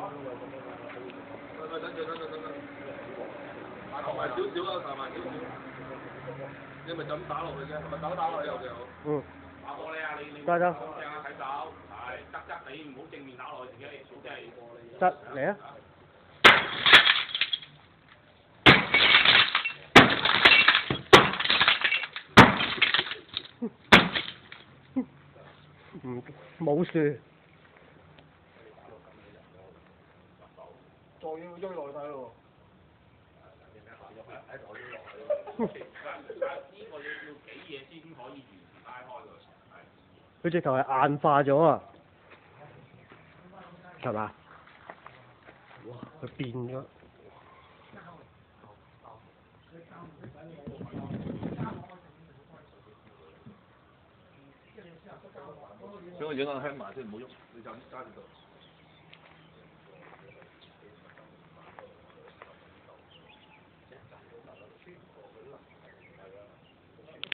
喂喂，等陣等陣等陣。打埋少少啦，打埋少少。你咪就咁打落去啫，手打落去有嘅好？嗯，打玻璃啊！你你得得正啊睇手，係側側地，唔好正面打落去自己，即係得嚟啊！唔冇樹，仲要追落去睇咯呢個要要幾嘢先可以完全拉開佢。佢直頭係硬化咗啊！係嘛？哇！佢變咗。將個影埋先，唔好喐，你就揸住度。